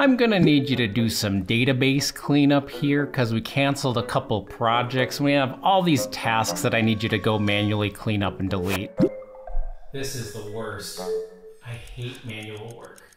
I'm gonna need you to do some database cleanup here because we canceled a couple projects. We have all these tasks that I need you to go manually clean up and delete. This is the worst. I hate manual work.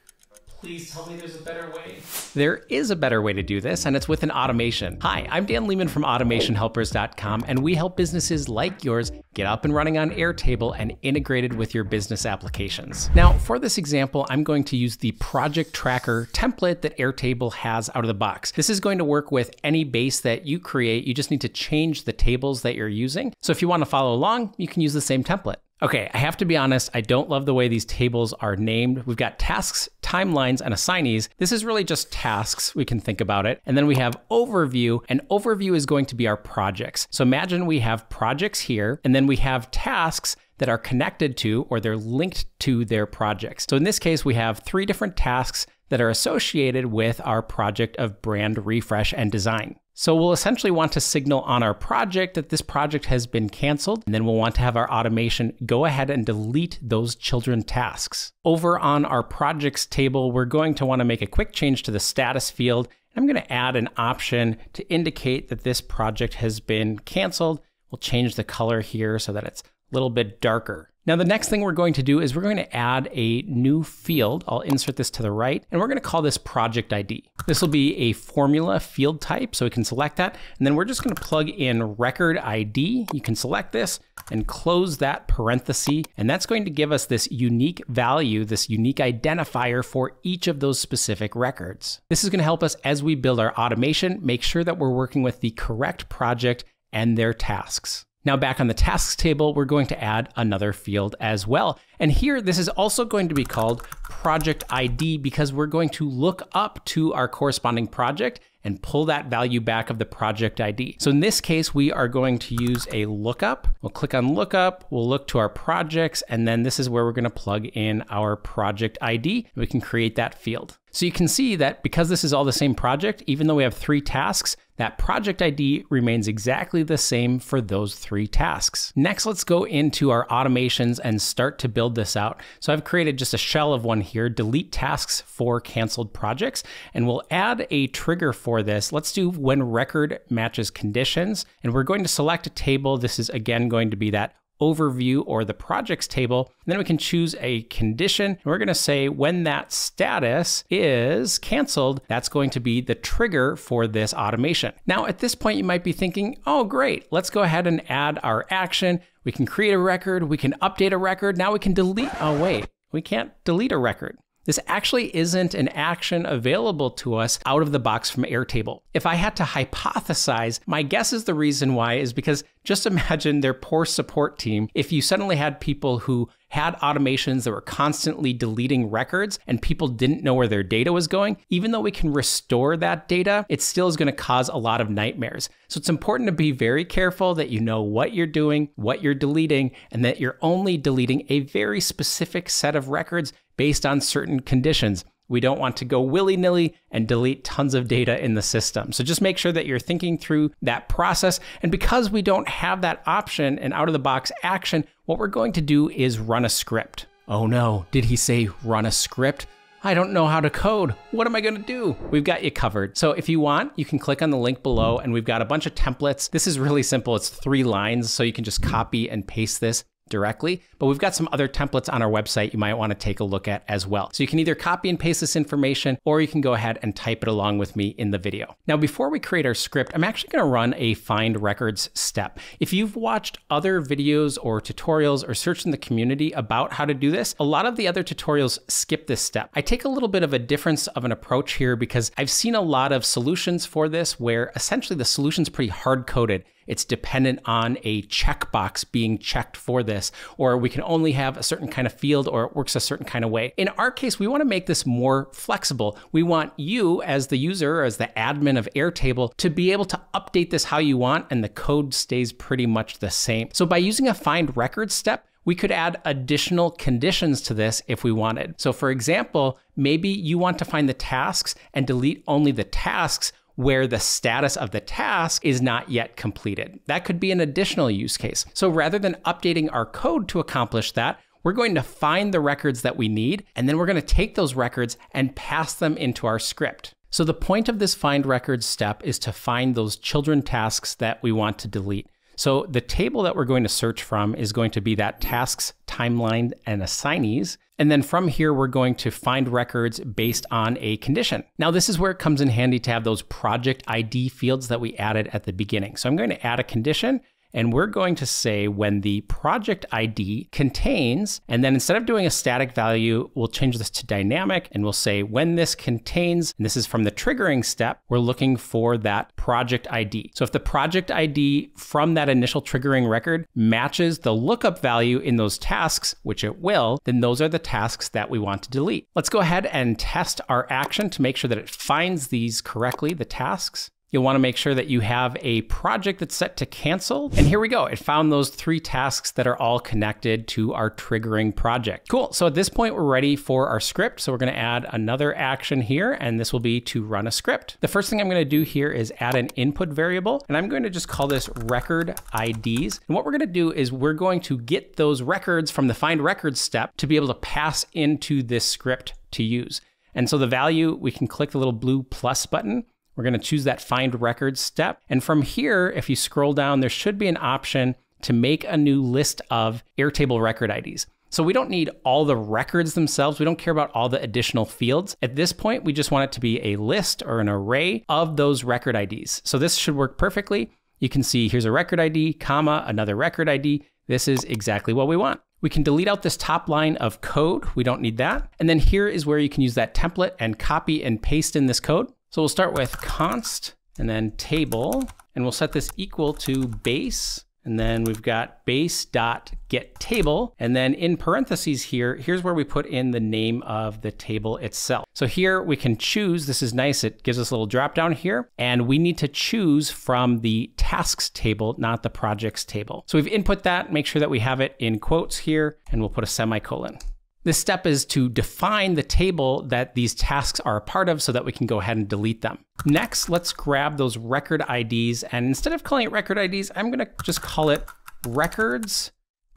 Please tell me there's a better way. There is a better way to do this, and it's with an automation. Hi, I'm Dan Leeman from AutomationHelpers.com, and we help businesses like yours get up and running on Airtable and integrated with your business applications. Now, for this example, I'm going to use the project tracker template that Airtable has out of the box. This is going to work with any base that you create. You just need to change the tables that you're using. So if you want to follow along, you can use the same template. Okay, I have to be honest, I don't love the way these tables are named. We've got tasks, timelines, and assignees. This is really just tasks, we can think about it. And then we have overview, and overview is going to be our projects. So imagine we have projects here, and then we have tasks that are connected to or they're linked to their projects. So in this case, we have three different tasks that are associated with our project of brand refresh and design. So we'll essentially want to signal on our project that this project has been canceled, and then we'll want to have our automation go ahead and delete those children tasks. Over on our projects table, we're going to want to make a quick change to the status field. I'm going to add an option to indicate that this project has been canceled. We'll change the color here so that it's a little bit darker. Now the next thing we're going to do is we're going to add a new field. I'll insert this to the right, and we're going to call this project ID. This will be a formula field type, so we can select that. And then we're just going to plug in record ID. You can select this and close that parenthesis, and that's going to give us this unique value, this unique identifier for each of those specific records. This is going to help us as we build our automation, make sure that we're working with the correct project and their tasks. Now back on the tasks table, we're going to add another field as well. And here, this is also going to be called project ID because we're going to look up to our corresponding project and pull that value back of the project ID. So in this case, we are going to use a lookup. We'll click on lookup, we'll look to our projects, and then this is where we're gonna plug in our project ID. We can create that field. So you can see that because this is all the same project, even though we have three tasks, that project ID remains exactly the same for those three tasks. Next, let's go into our automations and start to build this out. So I've created just a shell of one here, delete tasks for canceled projects, and we'll add a trigger for this. Let's do when record matches conditions, and we're going to select a table. This is again going to be that overview or the projects table. And then we can choose a condition. We're going to say when that status is canceled, that's going to be the trigger for this automation. Now, at this point, you might be thinking, oh, great, let's go ahead and add our action. We can create a record, we can update a record. Now we can delete. Oh, wait, we can't delete a record. This actually isn't an action available to us out of the box from Airtable. If I had to hypothesize, my guess is the reason why is because just imagine their poor support team if you suddenly had people who had automations that were constantly deleting records and people didn't know where their data was going, even though we can restore that data, it still is going to cause a lot of nightmares. So it's important to be very careful that you know what you're doing, what you're deleting, and that you're only deleting a very specific set of records based on certain conditions. We don't want to go willy nilly and delete tons of data in the system. So just make sure that you're thinking through that process. And because we don't have that option and out of the box action, what we're going to do is run a script. Oh no, did he say run a script? I don't know how to code. What am I going to do? We've got you covered. So if you want, you can click on the link below and we've got a bunch of templates. This is really simple. It's three lines, so you can just copy and paste this directly, but we've got some other templates on our website you might want to take a look at as well. So you can either copy and paste this information or you can go ahead and type it along with me in the video. Now, before we create our script, I'm actually going to run a find records step. If you've watched other videos or tutorials or searched in the community about how to do this, a lot of the other tutorials skip this step. I take a little bit of a difference of an approach here because I've seen a lot of solutions for this where essentially the solution's pretty hard coded. It's dependent on a checkbox being checked for this, or we can only have a certain kind of field or it works a certain kind of way. In our case, we want to make this more flexible. We want you as the user, as the admin of Airtable, to be able to update this how you want and the code stays pretty much the same. So by using a find record step, we could add additional conditions to this if we wanted. So for example, maybe you want to find the tasks and delete only the tasks where the status of the task is not yet completed. That could be an additional use case. So rather than updating our code to accomplish that, we're going to find the records that we need, and then we're going to take those records and pass them into our script. So the point of this find records step is to find those children tasks that we want to delete. So the table that we're going to search from is going to be that tasks, timeline, and assignees. And then from here, we're going to find records based on a condition. Now, this is where it comes in handy to have those project ID fields that we added at the beginning. So I'm going to add a condition and we're going to say when the project ID contains, and then instead of doing a static value, we'll change this to dynamic and we'll say when this contains, and this is from the triggering step, we're looking for that project ID. So if the project ID from that initial triggering record matches the lookup value in those tasks, which it will, then those are the tasks that we want to delete. Let's go ahead and test our action to make sure that it finds these correctly, the tasks. You'll want to make sure that you have a project that's set to cancel. And here we go. It found those three tasks that are all connected to our triggering project. Cool. So at this point, we're ready for our script. So we're going to add another action here, and this will be to run a script. The first thing I'm going to do here is add an input variable, and I'm going to just call this record IDs. And what we're going to do is we're going to get those records from the find records step to be able to pass into this script to use. And so the value, we can click the little blue plus button we're going to choose that find records step. And from here, if you scroll down, there should be an option to make a new list of Airtable record IDs. So we don't need all the records themselves. We don't care about all the additional fields. At this point, we just want it to be a list or an array of those record IDs. So this should work perfectly. You can see here's a record ID, comma, another record ID. This is exactly what we want. We can delete out this top line of code. We don't need that. And then here is where you can use that template and copy and paste in this code. So we'll start with const and then table, and we'll set this equal to base. And then we've got base dot get table. And then in parentheses here, here's where we put in the name of the table itself. So here we can choose, this is nice. It gives us a little drop down here and we need to choose from the tasks table, not the projects table. So we've input that, make sure that we have it in quotes here and we'll put a semicolon. This step is to define the table that these tasks are a part of so that we can go ahead and delete them. Next, let's grab those record IDs. And instead of calling it record IDs, I'm gonna just call it records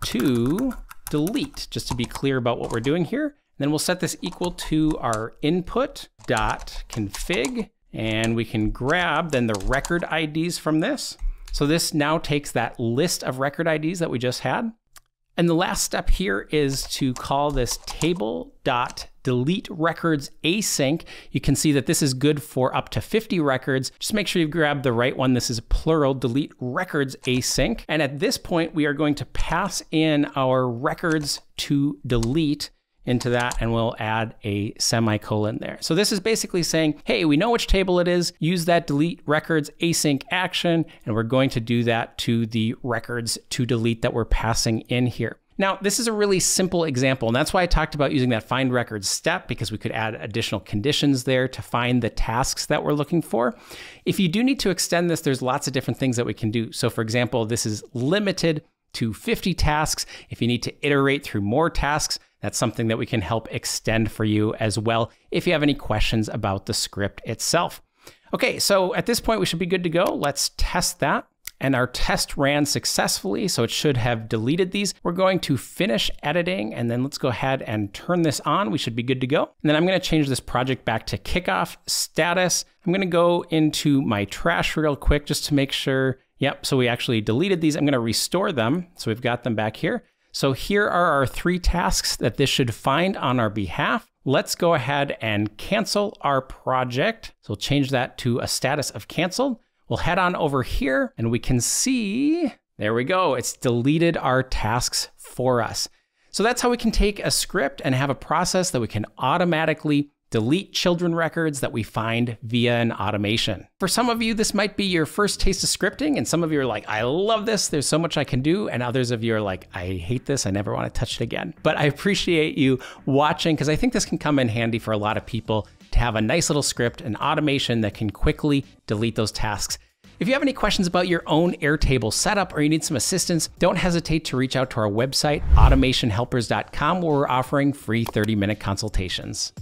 to delete, just to be clear about what we're doing here. Then we'll set this equal to our input dot config, and we can grab then the record IDs from this. So this now takes that list of record IDs that we just had, and the last step here is to call this table dot delete records async. You can see that this is good for up to 50 records. Just make sure you grab the right one. This is plural, delete records async. And at this point, we are going to pass in our records to delete into that and we'll add a semicolon there. So this is basically saying, hey, we know which table it is, use that delete records async action, and we're going to do that to the records to delete that we're passing in here. Now, this is a really simple example, and that's why I talked about using that find records step because we could add additional conditions there to find the tasks that we're looking for. If you do need to extend this, there's lots of different things that we can do. So for example, this is limited to 50 tasks. If you need to iterate through more tasks, that's something that we can help extend for you as well if you have any questions about the script itself. Okay, so at this point we should be good to go. Let's test that. And our test ran successfully, so it should have deleted these. We're going to finish editing and then let's go ahead and turn this on. We should be good to go. And then I'm gonna change this project back to kickoff status. I'm gonna go into my trash real quick just to make sure, yep, so we actually deleted these. I'm gonna restore them. So we've got them back here. So here are our three tasks that this should find on our behalf. Let's go ahead and cancel our project. So we'll change that to a status of canceled. We'll head on over here and we can see, there we go. It's deleted our tasks for us. So that's how we can take a script and have a process that we can automatically delete children records that we find via an automation. For some of you, this might be your first taste of scripting, and some of you are like, I love this, there's so much I can do, and others of you are like, I hate this, I never want to touch it again. But I appreciate you watching because I think this can come in handy for a lot of people to have a nice little script, an automation that can quickly delete those tasks. If you have any questions about your own Airtable setup or you need some assistance, don't hesitate to reach out to our website, automationhelpers.com, where we're offering free 30 minute consultations.